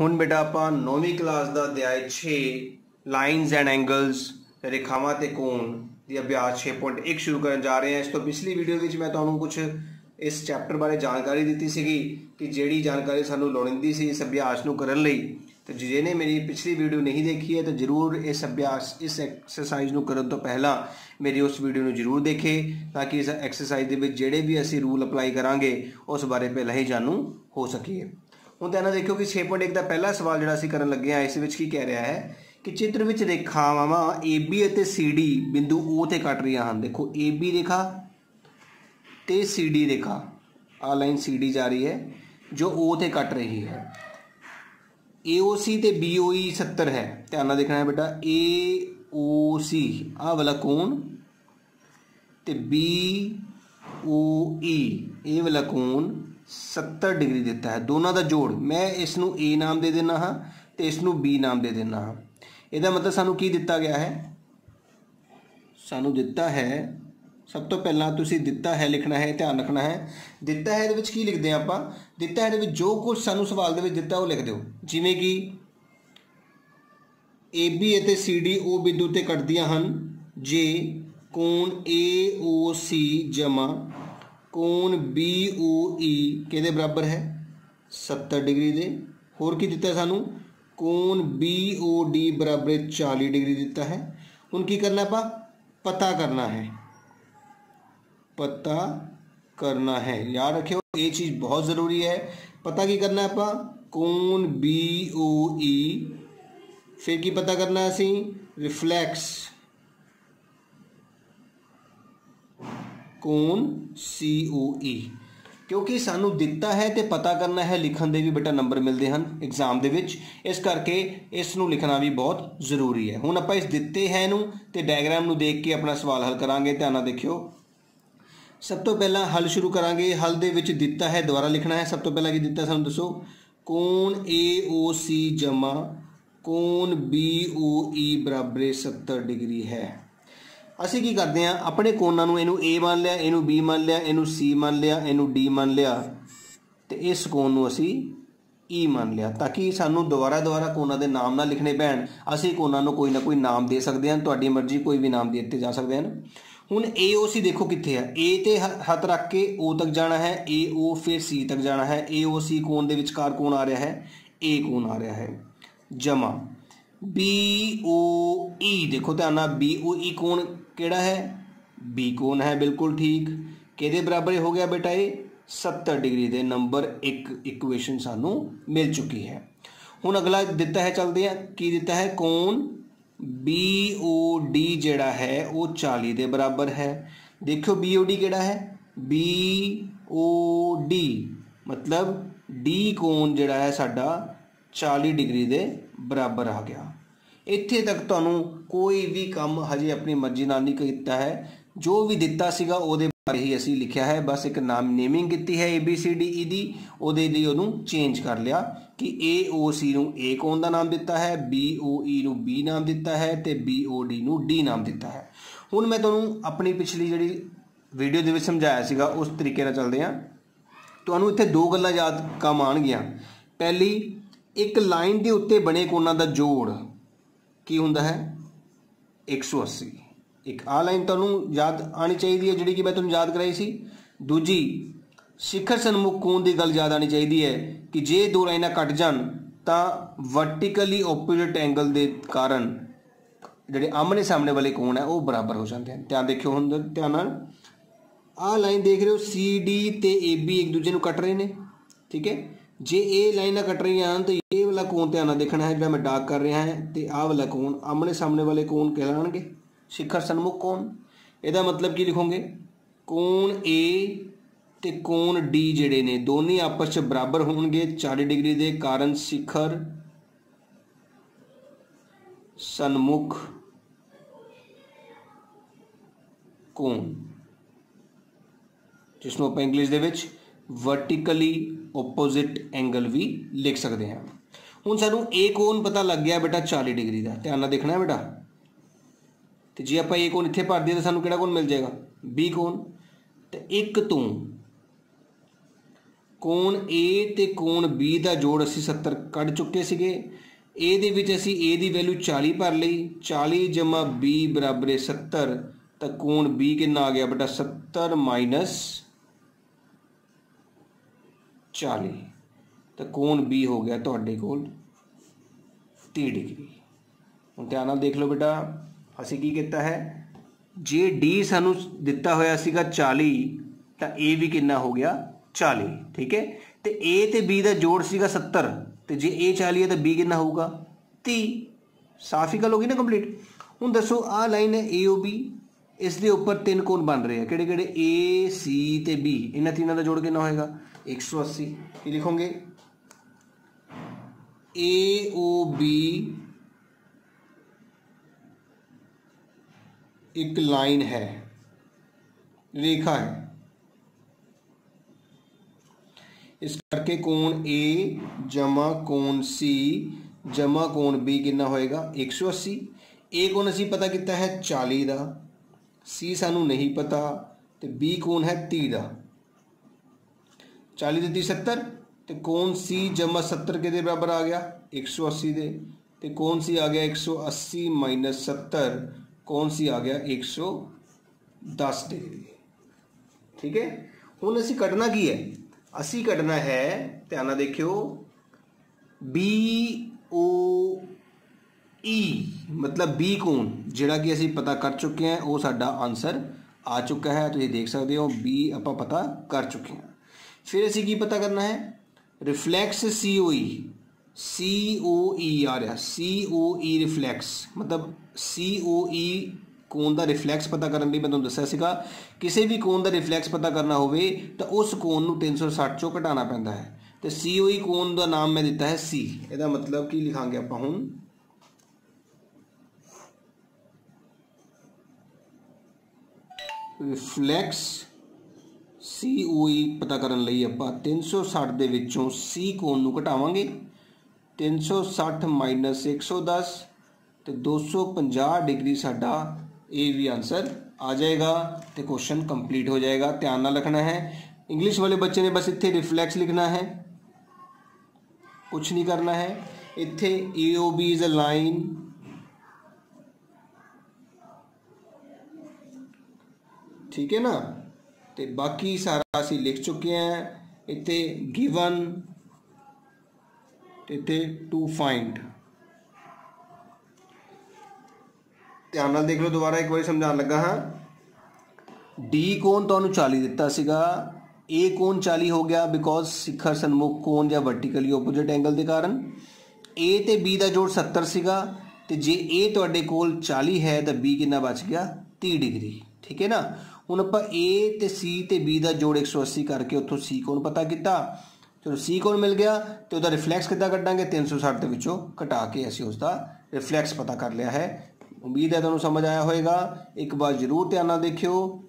ਹੁਣ ਬੇਟਾ ਆਪਾਂ 9ਵੀਂ ਕਲਾਸ ਦਾ ਅਧਿਆਇ 6 ਲਾਈਨਸ ਐਂਡ ਐਂਗਲਸ ਰੇਖਾਵਾਂ ਤੇ ਕੋਣ ਦੀ ਅਭਿਆਸ 6.1 ਸ਼ੁਰੂ ਕਰਨ ਜਾ ਰਹੇ ਹਾਂ। ਇਸ ਤੋਂ ਪਿਛਲੀ ਵੀਡੀਓ ਵਿੱਚ ਮੈਂ ਤੁਹਾਨੂੰ ਕੁਝ ਇਸ ਚੈਪਟਰ ਬਾਰੇ ਜਾਣਕਾਰੀ ਦਿੱਤੀ ਸੀਗੀ ਕਿ ਜਿਹੜੀ ਜਾਣਕਾਰੀ ਸਾਨੂੰ ਲੋੜੀਂਦੀ ਸੀ ਇਸ ਅਭਿਆਸ ਨੂੰ ਕਰਨ ਲਈ। ਤੇ ਜਿਹਨੇ ਮੇਰੀ ਪਿਛਲੀ ਵੀਡੀਓ ਨਹੀਂ ਦੇਖੀ ਹੈ ਤਾਂ ਜਰੂਰ ਇਸ ਅਭਿਆਸ, ਇਸ ਐਕਸਰਸਾਈਜ਼ ਨੂੰ ਕਰਨ ਤੋਂ ਪਹਿਲਾਂ ਮੇਰੀ ਉਸ ਵੀਡੀਓ ਨੂੰ ਜਰੂਰ ਦੇਖੇ ਤਾਂ ਕਿ ਇਸ ਐਕਸਰਸਾਈਜ਼ ਦੇ ਵਿੱਚ ਜਿਹੜੇ ਵੀ ਅਸੀਂ ਰੂਲ ਅਪਲਾਈ ਕਰਾਂਗੇ ਉਸ ਬਾਰੇ ਪਹਿਲਾਂ ਹੀ ਜਾਣੂ ਹੋ ਸਕੀਏ। ਹੁਣ ਧਿਆਨ ਨਾਲ ਦੇਖਿਓ ਕਿ 6.1 ਦਾ ਪਹਿਲਾ ਸਵਾਲ ਜਿਹੜਾ ਅਸੀਂ ਕਰਨ ਲੱਗੇ ਆ ਇਸ ਵਿੱਚ ਕੀ ਕਹਿ ਰਿਹਾ ਹੈ ਕਿ ਚਿੱਤਰ ਵਿੱਚ ਰੇਖਾਵਾਂ AB ਅਤੇ CD ਬਿੰਦੂ O ਤੇ ਕੱਟ ਰਹੀਆਂ ਹਨ। ਦੇਖੋ AB ਰੇਖਾ ਤੇ CD ਰੇਖਾ ਆ ਲਾਈਨ CD ਜਾ ਰਹੀ ਹੈ, ਜੋ O ਤੇ ਕੱਟ ਰਹੀ ਹੈ। AOC ਤੇ BOE 70 ਹੈ। ਧਿਆਨ ਨਾਲ ਦੇਖਣਾ ਹੈ ਬੇਟਾ AOC ਆ ਵਾਲਾ ਕੋਣ ਤੇ BOE ਇਹ ਵਾਲਾ ਕੋਣ 70 ਡਿਗਰੀ ਦਿੱਤਾ ਹੈ। ਦੋਨਾਂ ਦਾ ਜੋੜ। ਮੈਂ ਇਸ ਨੂੰ A ਨਾਮ ਦੇ ਦੇਣਾ ਹਾਂ ਤੇ ਇਸ ਨੂੰ B ਨਾਮ ਦੇ ਦੇਣਾ ਹਾਂ। ਇਹਦਾ ਮਤਲਬ ਸਾਨੂੰ ਕੀ ਦਿੱਤਾ ਗਿਆ ਹੈ? ਸਾਨੂੰ ਦਿੱਤਾ ਹੈ, ਸਭ ਤੋਂ ਪਹਿਲਾਂ ਤੁਸੀਂ ਦਿੱਤਾ ਹੈ ਲਿਖਣਾ ਹੈ, ਧਿਆਨ ਰੱਖਣਾ ਹੈ। ਦਿੱਤਾ ਹੈ ਦੇ ਵਿੱਚ ਕੀ ਲਿਖਦੇ ਆ ਆਪਾਂ? ਦਿੱਤਾ ਹੈ ਦੇ ਵਿੱਚ ਜੋ ਕੁਝ ਸਾਨੂੰ ਸਵਾਲ ਦੇ ਵਿੱਚ ਦਿੱਤਾ ਉਹ ਲਿਖ ਦਿਓ। ਜਿਵੇਂ ਕਿ AB ਅਤੇ CD ਉਹ ਬਿੰਦੂ ਤੇ ਕੱਟਦੀਆਂ ਹਨ। ਜੇ ਕੋਣ AOC ਜਮਾ ਕੋਣ BOE ਕਿਹਦੇ ਬਰਾਬਰ ਹੈ 70 ਡਿਗਰੀ ਦੇ ਹੋਰ ਕੀ ਦਿੱਤਾ ਸਾਨੂੰ ਕੋਣ BOD ਬਰਾਬਰ 40 ਡਿਗਰੀ ਦਿੱਤਾ ਹੈ ਹੁਣ ਕੀ ਕਰਨਾ ਆਪਾਂ ਪਤਾ ਕਰਨਾ ਹੈ ਪਤਾ ਕਰਨਾ ਹੈ ਯਾਦ ਰੱਖਿਓ ਇਹ ਚੀਜ਼ ਬਹੁਤ ਜ਼ਰੂਰੀ ਹੈ ਪਤਾ ਕੀ ਕਰਨਾ ਆਪਾਂ ਕੋਣ BOE ਫਿਰ ਕੀ ਪਤਾ ਕਰਨਾ ਅਸੀਂ ਰਿਫਲੈਕਸ ਕੋਣ? COE ਕਿਉਂਕਿ ਸਾਨੂੰ ਦਿੱਤਾ ਹੈ ਤੇ ਪਤਾ ਕਰਨਾ ਹੈ, ਲਿਖਣ ਦੇ ਵੀ ਬੇਟਾ ਨੰਬਰ ਮਿਲਦੇ ਹਨ ਐਗਜ਼ਾਮ ਦੇ ਵਿੱਚ। ਇਸ ਕਰਕੇ ਇਸ ਨੂੰ ਲਿਖਣਾ ਵੀ ਬਹੁਤ ਜ਼ਰੂਰੀ ਹੈ। ਹੁਣ ਆਪਾਂ ਇਸ ਦਿੱਤੇ ਹੈ ਨੂੰ ਤੇ ਡਾਇਗਰਾਮ ਨੂੰ ਦੇਖ ਕੇ ਆਪਣਾ ਸਵਾਲ ਹੱਲ ਕਰਾਂਗੇ। ਧਿਆਨ ਨਾਲ ਦੇਖਿਓ। ਸਭ ਤੋਂ ਪਹਿਲਾਂ ਹੱਲ ਸ਼ੁਰੂ ਕਰਾਂਗੇ। ਹੱਲ ਦੇ ਵਿੱਚ ਦਿੱਤਾ ਹੈ, ਦੁਬਾਰਾ ਲਿਖਣਾ ਹੈ। ਸਭ ਤੋਂ ਪਹਿਲਾਂ ਕੀ ਦਿੱਤਾ ਸਾਨੂੰ ਦੱਸੋ? ਕੋਣ AOC ਜਮਾ? ਕੋਣ BOE ਬਰਾਬਰ 70 ਡਿਗਰੀ ਹੈ? ਅਸੀਂ ਕੀ ਕਰਦੇ ਆ ਆਪਣੇ ਕੋਨਾਂ ਨੂੰ ਇਹਨੂੰ A ਮੰਨ ਲਿਆ, ਇਹਨੂੰ B ਮੰਨ ਲਿਆ, ਇਹਨੂੰ C ਮੰਨ ਲਿਆ, ਇਹਨੂੰ D ਮੰਨ ਲਿਆ ਤੇ ਇਸ ਕੋਣ ਨੂੰ ਅਸੀਂ E ਮੰਨ ਲਿਆ ਤਾਂ ਕਿ ਸਾਨੂੰ ਦੁਬਾਰਾ ਦੁਬਾਰਾ ਕੋਨਾਂ ਦੇ ਨਾਮ ਨਾ ਲਿਖਣੇ ਪੈਣ। ਅਸੀਂ ਕੋਨਾਂ ਨੂੰ ਕੋਈ ਨਾ ਕੋਈ ਨਾਮ ਦੇ ਸਕਦੇ ਹਾਂ, ਤੁਹਾਡੀ ਮਰਜ਼ੀ ਕੋਈ ਵੀ ਨਾਮ ਦੇ ਦਿੱਤੇ ਜਾ ਸਕਦੇ ਹਨ। ਹੁਣ AOC ਦੇਖੋ ਕਿੱਥੇ ਹੈ A ਤੇ ਹੱਥ ਰੱਖ ਕੇ O ਤੱਕ ਜਾਣਾ ਹੈ AO ਫਿਰ C ਤੱਕ ਜਾਣਾ ਹੈ। AOC ਕੋਣ ਦੇ ਵਿਚਕਾਰ ਕੋਣ ਆ ਰਿਹਾ ਹੈ, A ਕੋਣ ਆ ਰਿਹਾ ਹੈ। ਜਮਾ। BOE ਦੇਖੋ ਧਿਆਨ ਨਾਲ BOE ਕੋਣ ਕਿਹੜਾ ਹੈ? B ਕੋਣ ਹੈ? ਬਿਲਕੁਲ ਠੀਕ। ਕਿਹਦੇ ਬਰਾਬਰ ਹੋ ਗਿਆ ਬੇਟਾ ਇਹ? 70 ਡਿਗਰੀ ਦੇ ਨੰਬਰ 1 ਇਕੁਏਸ਼ਨ ਸਾਨੂੰ ਮਿਲ ਚੁੱਕੀ ਹੈ। ਹੁਣ ਅਗਲਾ ਦਿੱਤਾ ਹੈ, ਚੱਲਦੇ ਆ ਕੀ ਦਿੱਤਾ ਹੈ? ਕੋਣ? BOD ਜਿਹੜਾ ਹੈ, ਉਹ 40 ਦੇ ਬਰਾਬਰ ਹੈ। ਦੇਖਿਓ BOD ਕਿਹੜਾ ਹੈ? BOD ਮਤਲਬ D ਕੋਨ ਜਿਹੜਾ ਹੈ, ਸਾਡਾ 40 ਡਿਗਰੀ ਦੇ ਬਰਾਬਰ ਆ ਗਿਆ। ਇੱਥੇ ਤੱਕ ਤੁਹਾਨੂੰ ਕੋਈ ਵੀ ਕੰਮ ਹਜੇ ਆਪਣੀ ਮਰਜ਼ੀ ਨਾਲ ਨਹੀਂ ਕੀਤਾ ਹੈ। ਜੋ ਵੀ ਦਿੱਤਾ ਸੀਗਾ ਉਹਦੇ ਬਾਰੇ ਹੀ ਅਸੀਂ ਲਿਖਿਆ ਹੈ। ਬਸ ਇੱਕ ਨਾਮ ਨੇਮਿੰਗ ਕੀਤੀ ਹੈ ABCDE ਦੀ। ਉਹਦੇ ਲਈ ਉਹਨੂੰ ਚੇਂਜ ਕਰ ਲਿਆ ਕਿ AOC ਨੂੰ A ਕੋਣ ਦਾ ਨਾਮ ਦਿੱਤਾ ਹੈ? BOE ਨੂੰ B ਨਾਮ ਦਿੱਤਾ ਹੈ ਤੇ BOD ਨੂੰ D ਨਾਮ ਦਿੱਤਾ ਹੈ। ਹੁਣ ਮੈਂ ਤੁਹਾਨੂੰ ਆਪਣੀ ਪਿਛਲੀ ਜਿਹੜੀ ਵੀਡੀਓ ਦੇ ਵਿੱਚ ਸਮਝਾਇਆ ਸੀਗਾ, ਉਸ ਤਰੀਕੇ ਨਾਲ ਚੱਲਦੇ ਹਾਂ। ਤੁਹਾਨੂੰ ਇੱਥੇ ਦੋ ਗੱਲਾਂ ਯਾਦ ਕੰਮ ਆਣਗੀਆਂ ਪਹਿਲੀ, ਇੱਕ ਲਾਈਨ ਦੇ ਉੱਤੇ ਬਣੇ ਕੋਣਾਂ ਦਾ ਜੋੜ। ਕੀ ਹੁੰਦਾ ਹੈ? 180 ਇੱਕ ਆ ਲਾਈਨ ਤੁਹਾਨੂੰ ਯਾਦ ਆਣੀ ਚਾਹੀਦੀ ਹੈ, ਜਿਹੜੀ ਕਿ ਮੈਂ ਤੁਹਾਨੂੰ ਯਾਦ ਕਰਾਈ ਸੀ। ਦੂਜੀ, ਸਿਖਰ ਸਨਮੁਖ ਕੋਣ ਦੀ ਗੱਲ ਯਾਦ ਆਣੀ ਚਾਹੀਦੀ ਹੈ ਕਿ ਜੇ ਦੋ ਲਾਈਨਾਂ ਕੱਟ ਜਾਣ, ਤਾਂ ਵਰਟੀਕਲੀ ਆਪੋਜ਼ਿਟ ਐਂਗਲ ਦੇ ਕਾਰਨ ਜਿਹੜੇ ਆਮਨੇ ਸਾਹਮਣੇ ਵਾਲੇ ਕੋਣ ਹੈ, ਉਹ ਬਰਾਬਰ ਹੋ ਜਾਂਦੇ ਹਨ। ਧਿਆਨ ਦੇਖਿਓ ਹੁਣ, ਧਿਆਨ ਨਾਲ। ਆਹ ਲਾਈਨ ਦੇਖ ਰਹੇ ਹੋ CD ਤੇ AB ਇੱਕ ਦੂਜੇ ਨੂੰ ਕੱਟ ਰਹੇ ਨੇ, ਠੀਕ ਹੈ? ਜੇ ਇਹ ਲਾਈਨਾਂ ਕੱਟ ਰਹੀਆਂ ਹਨ, ਤਾਂ ਵਾਲਾ ਕੋਣ ਧਿਆਨ ਨਾਲ ਦੇਖਣਾ ਹੈ, ਜਿਹੜਾ ਮੈਂ ਡਾਕ ਕਰ ਰਿਹਾ ਹੈ, ਤੇ ਆਹ ਵਾਲਾ ਕੋਣ ਆਮਨੇ ਸਾਹਮਣੇ ਵਾਲੇ ਕੋਣ ਕਹਿਲਾਣਗੇ। ਸਿਖਰ ਸਨਮੁਖ ਕੋਣ ਇਹਦਾ ਮਤਲਬ ਕੀ ਲਿਖੋਗੇ? ਕੋਣ A ਤੇ ਕੋਣ D ਜਿਹੜੇ ਨੇ, ਦੋਨੇ ਆਪਸ ਵਿੱਚ ਬਰਾਬਰ ਹੋਣਗੇ। 40 ਡਿਗਰੀ ਦੇ ਕਾਰਨ ਸਿਖਰ ਸਨਮੁਖ ਕੋਣ ਜਿਸ ਨੂੰ ਆਪਾਂ ਇੰਗਲਿਸ਼ ਦੇ ਵਿੱਚ ਵਰਟੀਕਲੀ ਆਪੋਜ਼ਿਟ ਐਂਗਲ ਵੀ ਲਿਖ ਸਕਦੇ ਹਾਂ। ਹੁਣ ਸਾਨੂੰ A ਕੋਣ ਪਤਾ ਲੱਗ ਗਿਆ ਬੇਟਾ 40 ਡਿਗਰੀ ਦਾ। ਧਿਆਨ ਨਾਲ ਦੇਖਣਾ ਹੈ ਬੇਟਾ। ਤੇ ਜੇ ਆਪਾਂ A ਕੋਣ ਇੱਥੇ ਭਰ ਦਈਏ ਤਾਂ ਸਾਨੂੰ ਕਿਹੜਾ ਕੋਣ ਮਿਲ ਜਾਏਗਾ? B ਕੋਣ। ਤੇ ਇੱਕ ਤੋਂ ਕੋਣ A ਤੇ ਕੋਣ B ਦਾ ਜੋੜ ਅਸੀਂ 70 ਕੱਢ ਚੁੱਕੇ ਸੀਗੇ। A ਦੇ ਵਿੱਚ ਅਸੀਂ A ਦੀ ਵੈਲਿਊ 40 ਭਰ ਲਈ। 40 B ਬਰਾਬਰ ਹੈ 70 ਤਾਂ ਕੋਣ B ਕਿੰਨਾ ਆ ਗਿਆ ਬੇਟਾ? 70 ਮਾਈਨਸ 40 ਤਾਂ ਕੋਣ B ਹੋ ਗਿਆ ਤੁਹਾਡੇ ਕੋਲ? 30 ਡਿਗਰੀ। ਹੁਣ ਧਿਆਨ ਨਾਲ ਦੇਖ ਲਓ ਬੇਟਾ, ਅਸੀਂ ਕੀ ਕੀਤਾ ਹੈ? ਜੇ D ਸਾਨੂੰ ਦਿੱਤਾ ਹੋਇਆ ਸੀਗਾ 40 ਤਾਂ A ਵੀ ਕਿੰਨਾ ਹੋ ਗਿਆ? 40 ਠੀਕ ਹੈ? ਤੇ A ਤੇ B ਦਾ ਜੋੜ ਸੀਗਾ 70 ਤੇ ਜੇ A 40 ਹੈ ਤਾਂ B ਕਿੰਨਾ ਹੋਊਗਾ? 30 ਸਾਫ਼ ਹੀ ਗੱਲ ਹੋ ਗਈ ਨਾ ਕੰਪਲੀਟ ਹੁਣ ਦੱਸੋ, ਆਹ ਲਾਈਨ ਹੈ AOB ਇਸ ਦੇ ਉੱਪਰ ਤਿੰਨ ਕੋਣ ਬਣ ਰਹੇ ਆ। ਕਿਹੜੇ ਕਿਹੜੇ? A, C ਤੇ B ਇਹਨਾਂ ਤਿੰਨਾਂ ਦਾ ਜੋੜ ਕਿੰਨਾ ਹੋਏਗਾ? 180 ਕੀ ਲਿਖੋਗੇ? AOB ਇੱਕ ਲਾਈਨ ਹੈ, ਰੇਖਾ ਹੈ। ਇਸ ਕਰਕੇ ਕੋਣ A ਜਮਾ ਕੋਣ C ਜਮਾ ਕੋਣ B ਕਿੰਨਾ ਹੋਏਗਾ? 180 A ਕੋਣ ਅਸੀਂ ਪਤਾ ਕੀਤਾ ਹੈ 40 ਦਾ। C ਸਾਨੂੰ ਨਹੀਂ ਪਤਾ ਤੇ B ਕੋਣ ਹੈ 30 ਦਾ। 40 ਤੇ 30 70 ਤੇ ਕੋਣ ਸੀ ਜਮਾ 70 ਕਿਹਦੇ ਬਰਾਬਰ ਆ ਗਿਆ? 180 ਦੇ। ਤੇ ਕੋਣ ਸੀ ਆ ਗਿਆ 180 70 ਕੌਣ ਸੀ ਆ ਗਿਆ 110 ਡਿਗਰੀ ਠੀਕ ਹੈ? ਹੁਣ ਅਸੀਂ ਕੱਢਣਾ ਕੀ ਹੈ? ਅਸੀਂ ਕੱਢਣਾ ਹੈ, ਧਿਆਨ ਨਾਲ ਦੇਖਿਓ, B O E ਮਤਲਬ B ਕੋਣ? ਜਿਹੜਾ ਕਿ ਅਸੀਂ ਪਤਾ ਕਰ ਚੁੱਕੇ ਹਾਂ, ਉਹ ਸਾਡਾ ਆਨਸਰ ਆ ਚੁੱਕਾ ਹੈ। ਤੁਸੀਂ ਦੇਖ ਸਕਦੇ ਹੋ, B ਆਪਾਂ ਪਤਾ ਕਰ ਚੁੱਕੇ ਹਾਂ। ਫਿਰ ਅਸੀਂ ਕੀ ਪਤਾ ਕਰਨਾ ਹੈ? ਰਿਫਲੈਕਸ ਸੀ ਓ ਈ ਸੀ ਓ ਈ ਆ ਰਿਹਾ ਸੀ ਓ ਈ ਰਿਫਲੈਕਸ ਮਤਲਬ ਸੀ ਓ ਈ ਕੋਣ ਦਾ ਰਿਫਲੈਕਸ ਪਤਾ ਕਰਨ ਲਈ ਮੈਂ ਤੁਹਾਨੂੰ ਦੱਸਿਆ ਸੀਗਾ, ਕਿਸੇ ਵੀ ਕੋਣ ਦਾ ਰਿਫਲੈਕਸ ਪਤਾ ਕਰਨਾ ਹੋਵੇ ਤਾਂ ਉਸ ਕੋਣ ਨੂੰ 360 ਚੋਂ ਘਟਾਉਣਾ ਪੈਂਦਾ ਹੈ। ਤੇ COE ਕੋਣ ਦਾ ਨਾਮ ਮੈਂ ਦਿੱਤਾ ਹੈ ਸੀ ਇਹਦਾ ਮਤਲਬ ਕੀ ਲਿਖਾਂਗੇ ਆਪਾਂ ਹੁਣ? ਰਿਫਲੈਕਸ COE ਪਤਾ ਕਰਨ ਲਈ ਆਪਾਂ 360 ਦੇ ਵਿੱਚੋਂ C ਕੋਣ ਨੂੰ ਘਟਾਵਾਂਗੇ। 360 110 ਤੇ 250 ਡਿਗਰੀ ਸਾਡਾ ਇਹ ਵੀ ਆਨਸਰ ਆ ਜਾਏਗਾ ਤੇ ਕੁਐਸਚਨ ਕੰਪਲੀਟ ਹੋ ਜਾਏਗਾ। ਧਿਆਨ ਨਾਲ ਰੱਖਣਾ ਹੈ। ਇੰਗਲਿਸ਼ ਵਾਲੇ ਬੱਚੇ ਨੇ ਬਸ ਇੱਥੇ ਰਿਫਲੈਕਸ ਲਿਖਣਾ ਹੈ। ਕੁਝ ਨਹੀਂ ਕਰਨਾ ਹੈ। ਇੱਥੇ AOB ਇਜ਼ ਅ ਲਾਈਨ ਠੀਕ ਹੈ ਨਾ? ਤੇ ਬਾਕੀ ਸਾਰਾ ਅਸੀਂ ਲਿਖ ਚੁੱਕੇ ਹਾਂ। ਇੱਥੇ ਗਿਵਨ ਤੇ ਇੱਥੇ ਟੂ ਫਾਈਂਡ ਧਿਆਨ ਨਾਲ ਦੇਖ ਲਓ, ਦੁਬਾਰਾ ਇੱਕ ਵਾਰੀ ਸਮਝਾਉਣ ਲੱਗਾ ਹਾਂ। ਡੀ ਕੋਣ ਤੁਹਾਨੂੰ 40 ਦਿੱਤਾ ਸੀਗਾ। ਏ ਕੋਣ 40 ਹੋ ਗਿਆ ਬਿਕੋਜ਼ ਸਿਖਰ ਸਨਮੁਖ ਕੋਣ ਜਾਂ ਵਰਟੀਕਲੀ ਆਪੋਜ਼ਿਟ ਐਂਗਲ ਦੇ ਕਾਰਨ। ਏ ਤੇ ਬੀ ਦਾ ਜੋੜ 70 ਸੀਗਾ। ਤੇ ਜੇ ਏ ਤੁਹਾਡੇ ਕੋਲ 40 ਹੈ ਤਾਂ ਬੀ ਕਿੰਨਾ ਬਚ ਗਿਆ? 30 ਡਿਗਰੀ। ਠੀਕ ਹੈ ਨਾ? ਹੁਣ ਆਪਾਂ A ਤੇ C ਤੇ B ਦਾ ਜੋੜ 180 ਕਰਕੇ ਉੱਥੋਂ C ਕੋਣ ਪਤਾ ਕੀਤਾ? ਚਲੋ C ਕੋਣ ਮਿਲ ਗਿਆ ਤੇ ਉਹਦਾ ਰਿਫਲੈਕਸ ਕਿੱਦਾਂ ਕੱਢਾਂਗੇ? 360 ਦੇ ਵਿੱਚੋਂ ਘਟਾ ਕੇ ਅਸੀਂ ਉਸ ਦਾ ਰਿਫਲੈਕਸ ਪਤਾ ਕਰ ਲਿਆ ਹੈ। ਉਮੀਦ ਹੈ ਤੁਹਾਨੂੰ ਸਮਝ ਆਇਆ ਹੋਵੇਗਾ ਇੱਕ ਵਾਰ ਜ਼ਰੂਰ ਧਿਆਨ ਨਾਲ ਦੇਖਿਓ।